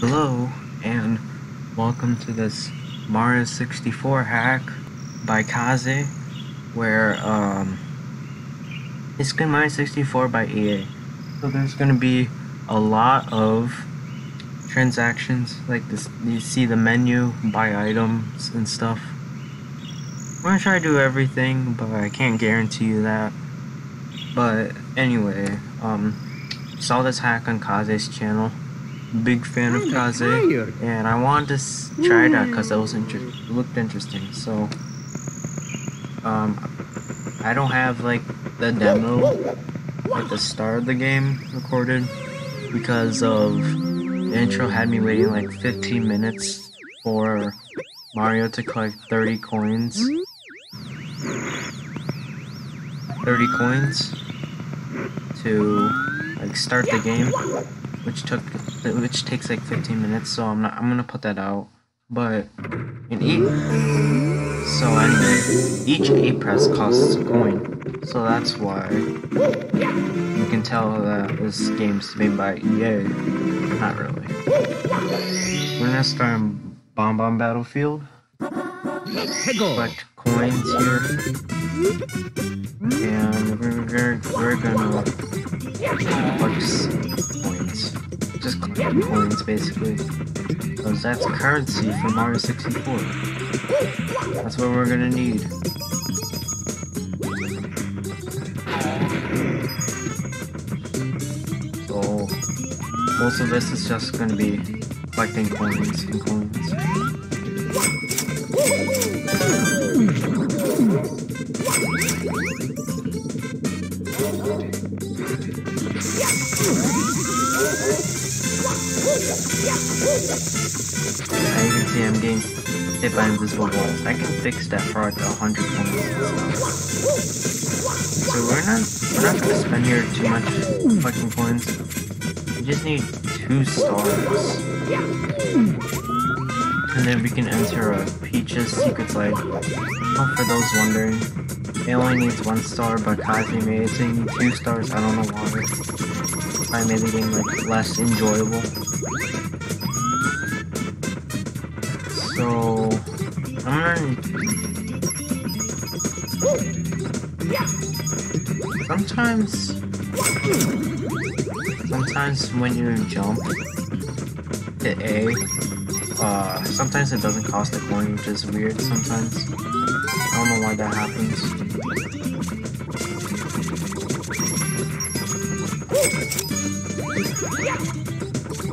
Hello, and welcome to this Mario 64 hack by Kaze, where, um, it's Mario 64 by EA. So there's gonna be a lot of transactions, like this, you see the menu, buy items and stuff. I'm gonna try to do everything, but I can't guarantee you that. But anyway, um, saw this hack on Kaze's channel. Big fan of Kaze, and I wanted to try it out because it was inter looked interesting. So, um, I don't have like the demo at the start of the game recorded because of the intro had me waiting like 15 minutes for Mario to collect 30 coins. 30 coins to like start the game, which took which takes like 15 minutes. So I'm not I'm gonna put that out. But in each so anyway, each A press costs a coin. So that's why you can tell that this game's made by EA. Not really. We're gonna start in Bob-omb Battlefield. Collect coins here. And we're, we're gonna collect Just collect coins basically. Because that's currency for Mario 64. That's what we're gonna need. So most of this is just gonna be collecting coins and coins. As you can see, I'm getting hit by invisible walls. I can fix that for like a hundred points. So we're not we're not gonna spend here too much fucking points. We just need two stars. And then we can enter a Peach's Secret Slide. Oh, for those wondering, it only needs one star, but Kaze made it two stars. I don't know why. I made the game like less enjoyable. So. Sometimes, sometimes when you jump, hit A. Uh, sometimes it doesn't cost a coin, which is weird. Sometimes I don't know why that happens.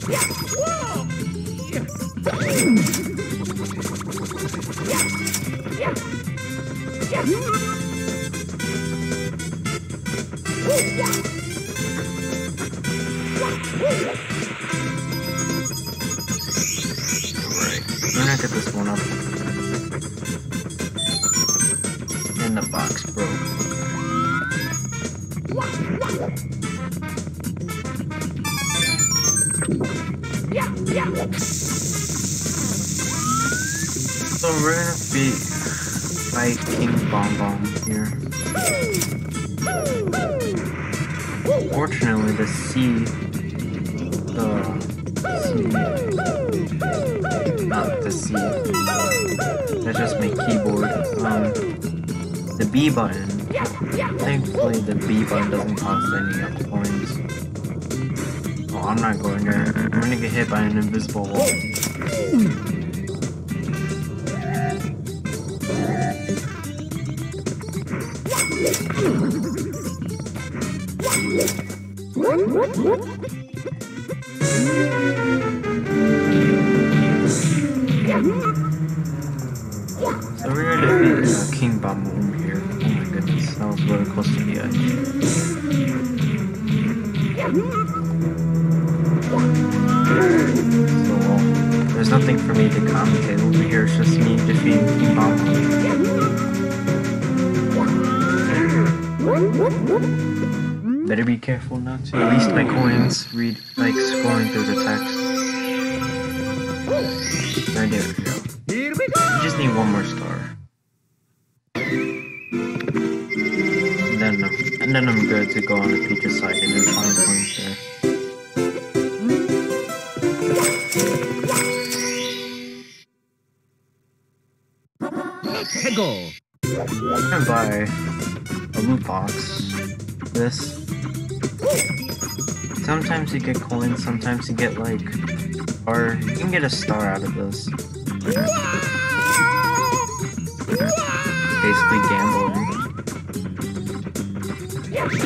Alright, get this one up. And the box broke. So we're gonna be fighting Bob-omb here. Fortunately, the C, B button. Thankfully, the B button doesn't cost any of the. Oh, I'm not going there. I'm gonna get hit by an invisible wall. So the edge. So, there's nothing for me to commentate over here, it's just me defeating Bob-omb. Better be careful not to At least my coins read like scrolling through the text. There we go. You just need one more star. And then I'm good to go on the Peach's side and then find coins there. Pickle. I'm gonna buy a loot box. This. Sometimes you get coins, sometimes you get like, or you can get a star out of this. Basically gambling. Oh,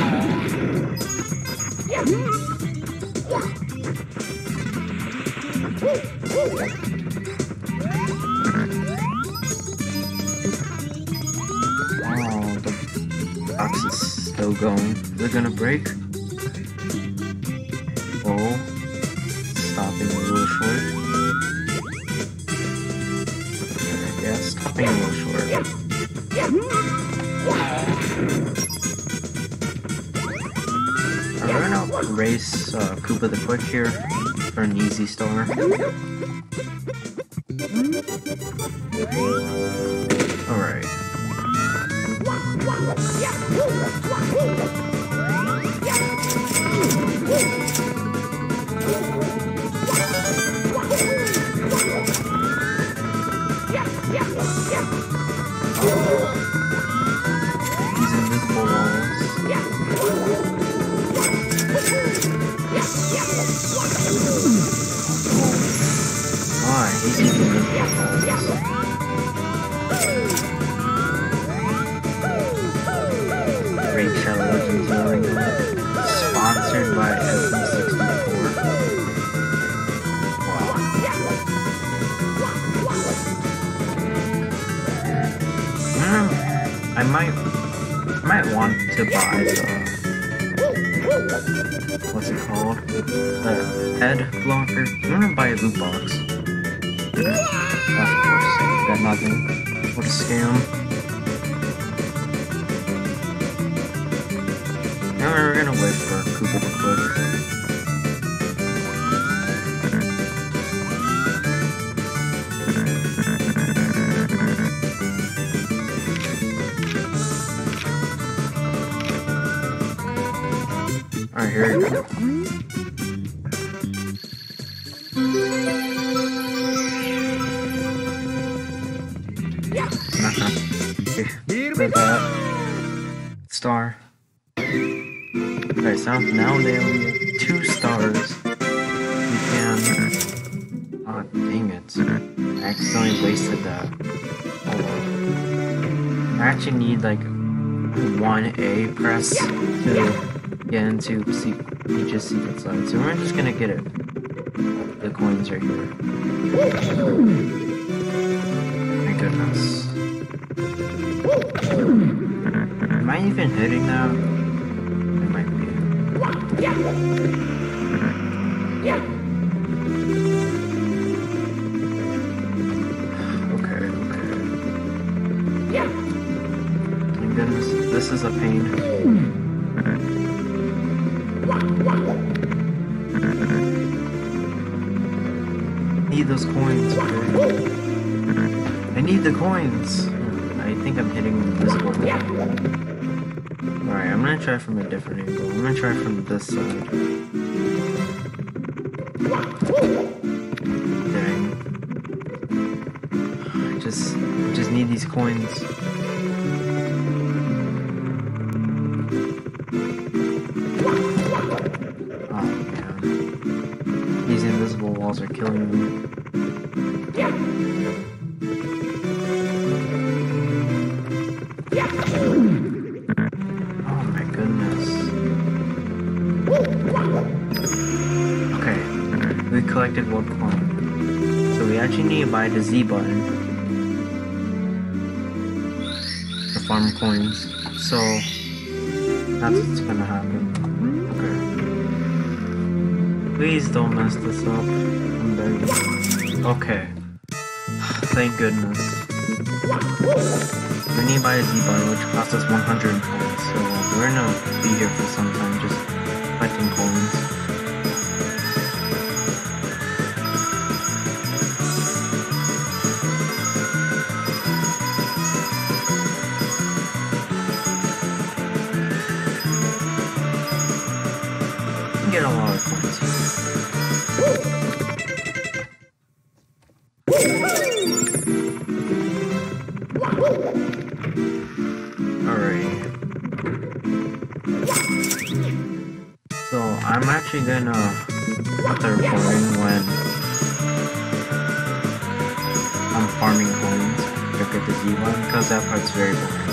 the box is still going. It gonna break? Race uh, Koopa the Quick here for an easy star. Raid Shadow Legends that. Sponsored by SM64. Wow. Mm, I might, might want to buy the, what's it called? The head blocker. I'm gonna buy a loot box. Nothing. What a scam. Now we're gonna wait for Koopa the Quick. Alright, here we go. Accidentally wasted that. I actually need like 1A press to get into Peach's secret slide. So we're just gonna get it. The coins are here. My goodness. Am I even hitting that? I might be. Need those coins? I need the coins! I think I'm hitting invisible. Alright, I'm gonna try from a different angle. I'm gonna try from this side. Dang. I just, I just need these coins. We collected coin. So we actually need to buy the Z button to farm coins. So that's what's gonna happen. Okay. Please don't mess this up. I'm begging. Okay. Thank goodness. We need to buy a Z-Button, which costs us 100 coins, so we're gonna be here for some time just collecting coins. Actually gonna put the recording when I'm farming coins to get the Z one because that part's very boring.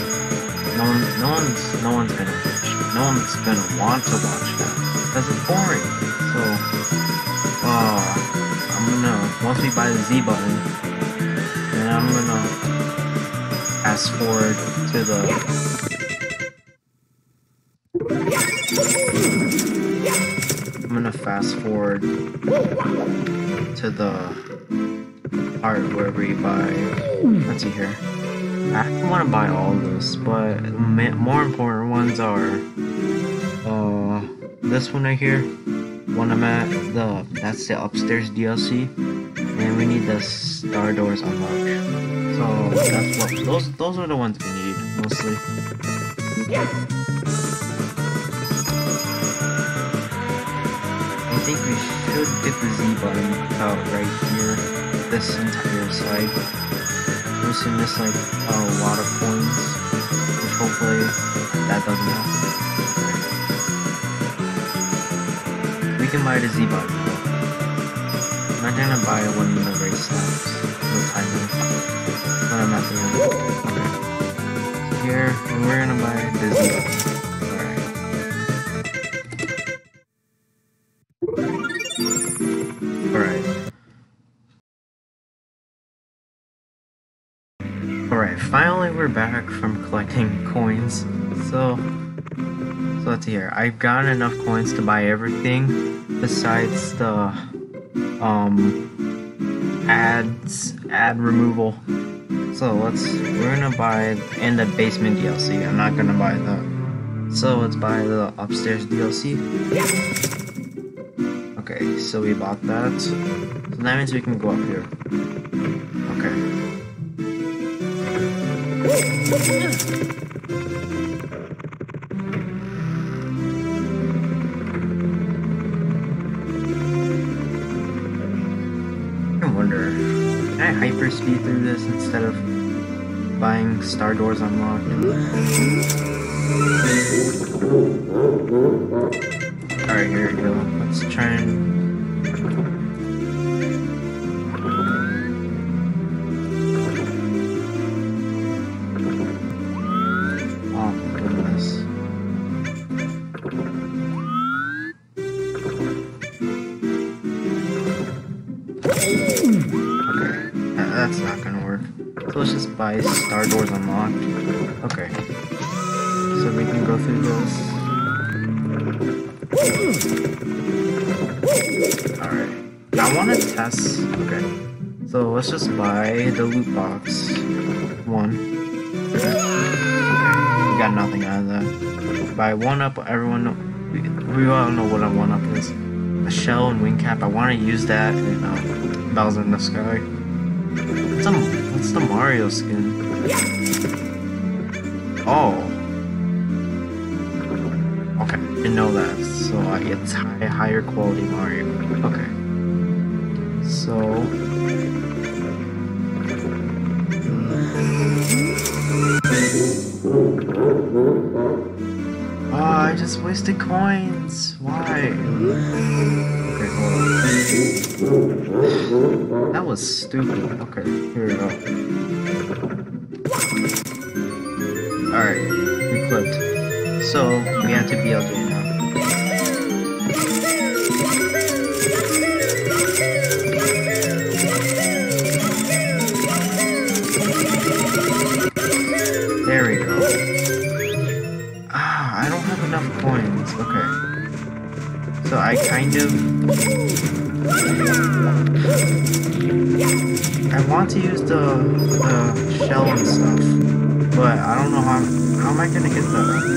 No one, no one's, no one's gonna watch. No one's gonna want to watch that because it's boring. So, uh, I'm gonna once we buy the Z button, then I'm gonna fast forward to the fast forward to the part where we buy. Let's see here. I want to buy all this, but more important ones are uh this one right here. One I'm at the that's the upstairs DLC, and we need the star doors unlocked. So that's what those those are the ones we need mostly. Think we should get the Z button about right here, this entire side. We're just miss like a lot of coins, which hopefully that doesn't happen. We can buy the Z button I'm not gonna buy it when the race stops, no timing, But I'm not end. Okay. Here, we're gonna buy the Z button. Alright, finally we're back from collecting coins. So, so let's see here. I've gotten enough coins to buy everything besides the um ads ad removal. So let's we're gonna buy and the basement DLC. I'm not gonna buy the so let's buy the upstairs DLC. Okay, so we bought that. So that means we can go up here. Okay. Hyperspeed through this instead of buying Star Doors Unlocked? Alright, here we go. Let's try and by Star Doors Unlocked. Okay. So we can go through this. Alright. I want to test... Okay. So let's just buy the loot box. One. Okay. We got nothing out of that. Buy one up, everyone know... We, we all know what a one up is. A shell and wing cap. I want to use that in uh, Bowser in the Sky. It's the Mario skin? Oh. Okay, didn't know that. So I get high, higher quality Mario. Okay. So. Oh, I just wasted coins. Why? Okay, That was stupid. Okay, here we go. Alright, we clipped. So, we have to BLJ now. There we go. Ah, I don't have enough coins. Okay. So I kind of I want to use the, the shell and stuff, but I don't know how, how am I gonna get the...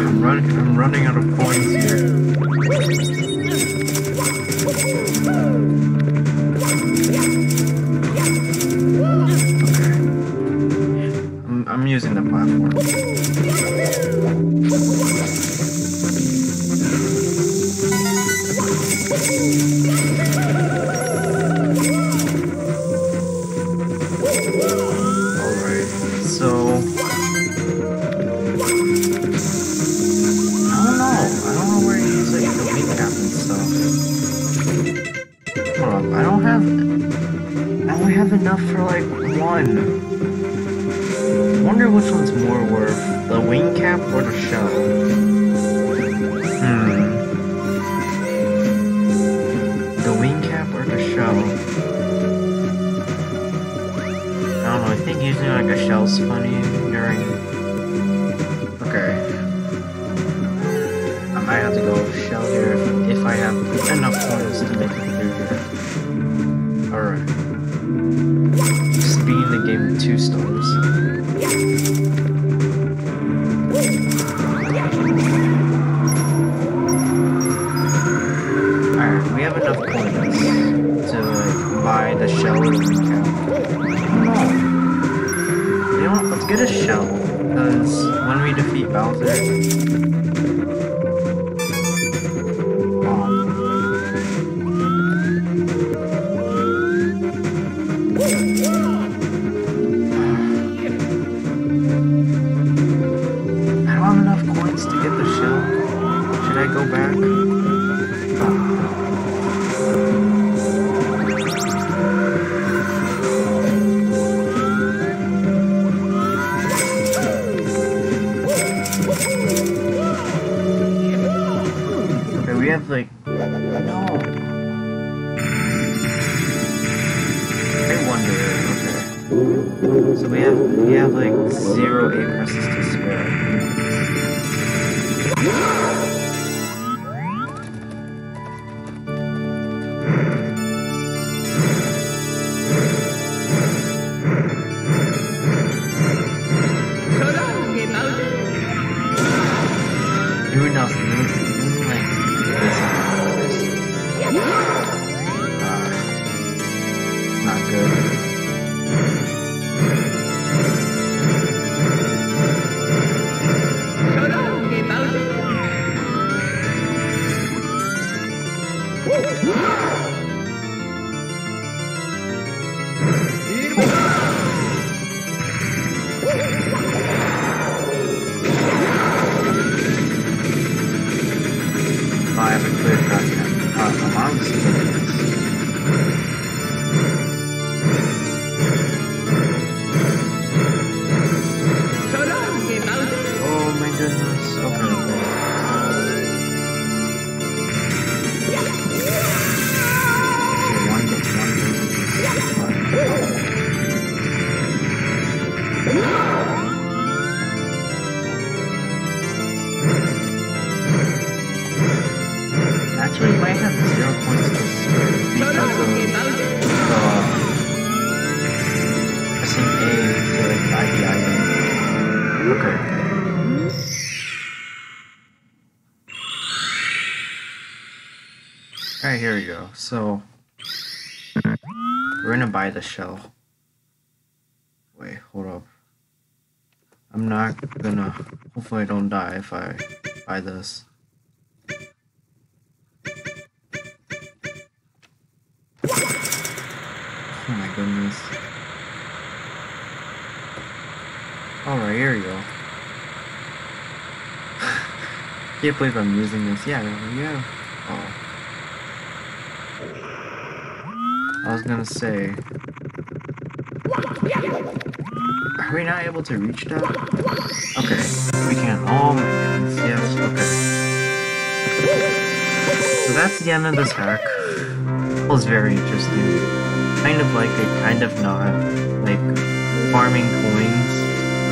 I'm running. I'm running out of points here. Don't have... I only have enough for like one. wonder which one's more worth, the wing cap or the shell? Hmm. The wing cap or the shell? I don't know, I think using like a shell's funny during... Okay. I might have to go shell here if, I have enough coins to make here. Speeding the game with two stars. Alright, we have enough buy the shell or recap. No. You know what? Let's get a shell. Because when we defeat Bowser. We're gonna buy the shell. Wait, hold up. I'm not gonna. Hopefully, I don't die if I buy this. Oh my goodness. Alright, here we go. Can't believe I'm using this. Yeah, yeah. Oh. I was gonna say. Are we not able to reach that? Okay, we can. Oh my goodness, yes, okay. So that's the end of this hack. It was very interesting. Kind of like it, kind of not. Like, farming coins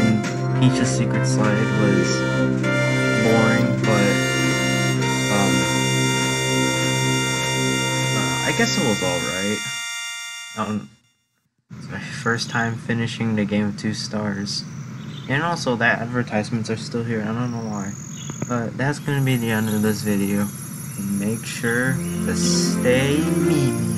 in Peach's Secret Slide was boring, but, um, uh, I guess it was alright. Um, it's my first time finishing the game with two stars. And also, that advertisements are still here. I don't know why. But that's gonna be the end of this video. Make sure to stay meme.